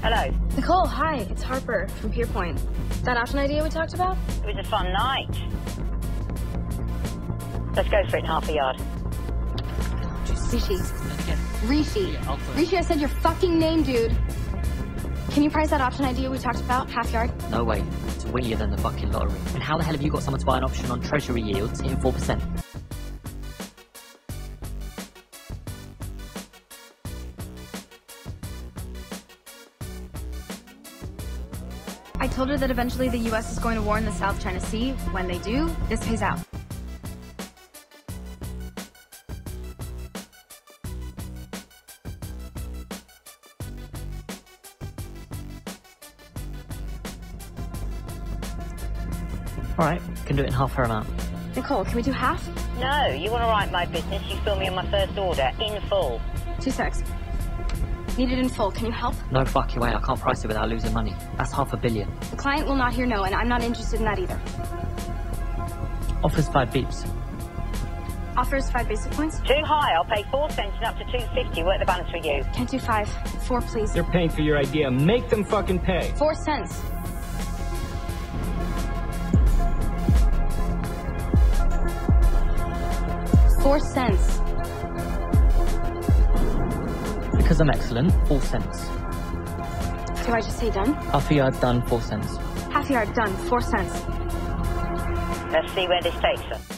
Hello. Nicole, hi. It's Harper from Pierpoint. That option idea we talked about? It was a fun night. Let's go for it in half a yard. Rishi. Rishi. Rishi, I said your fucking name, dude. Can you price that option idea we talked about? Half yard? No way. It's winnier than the fucking lottery. And how the hell have you got someone to buy an option on treasury yields hitting 4%? I told her that eventually the US is going to war in the South China Sea. When they do, this pays out. Alright, can do it in half her amount. Nicole, can we do half? No, you want to write my business? You fill me on my first order in full. Two secs. Need it in full. Can you help? No fucking way, I can't price it without losing money. That's half a billion. The client will not hear no, and I'm not interested in that either. Offers five beeps. Offers five basis points. Too high. I'll pay four cents and up to two fifty. Work the balance for you. Can't do five. Four, please. They're paying for your idea. Make them fucking pay. Four cents. Four cents. Because I'm excellent, four cents. Do I just say done? Half a yard done, four cents. Half a yard done. Four cents. Let's see where this takes us.